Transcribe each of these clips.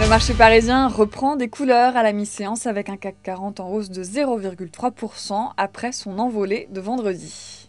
Le marché parisien reprend des couleurs à la mi-séance avec un CAC 40 en hausse de 0,3% après son envolée de vendredi.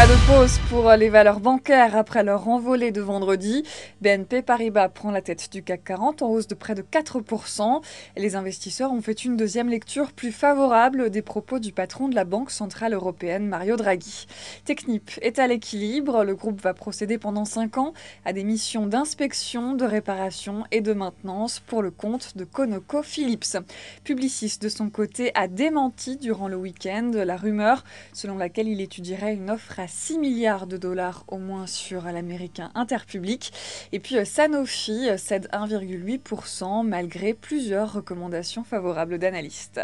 Pas de pause pour les valeurs bancaires après leur envolée de vendredi. BNP Paribas prend la tête du CAC 40 en hausse de près de 4%. les investisseurs ont fait une deuxième lecture plus favorable des propos du patron de la Banque Centrale Européenne, Mario Draghi. Technip est à l'équilibre. Le groupe va procéder pendant 5 ans à des missions d'inspection, de réparation et de maintenance pour le compte de ConocoPhillips. Publicis, de son côté, a démenti durant le week-end la rumeur selon laquelle il étudierait une offre à 6 milliards de dollars au moins sur l'américain Interpublic. Et puis euh, Sanofi euh, cède 1,8% malgré plusieurs recommandations favorables d'analystes.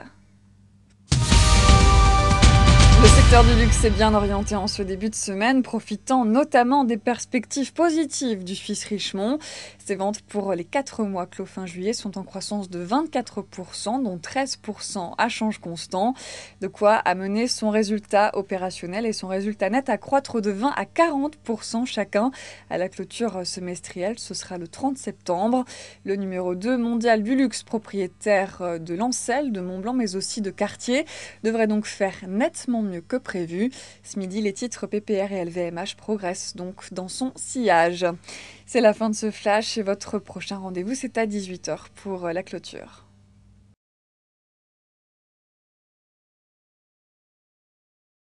Le secteur du luxe est bien orienté en ce début de semaine, profitant notamment des perspectives positives du Suisse Richemont. Ses ventes pour les 4 mois clos fin juillet sont en croissance de 24%, dont 13% à change constant. De quoi amener son résultat opérationnel et son résultat net à croître de 20 à 40% chacun. À la clôture semestrielle, ce sera le 30 septembre. Le numéro 2 mondial du luxe, propriétaire de Lancel, de Montblanc, mais aussi de Cartier, devrait donc faire nettement que prévu. Ce midi, les titres PPR et LVMH progressent donc dans son sillage. C'est la fin de ce flash et votre prochain rendez-vous, c'est à 18h pour la clôture.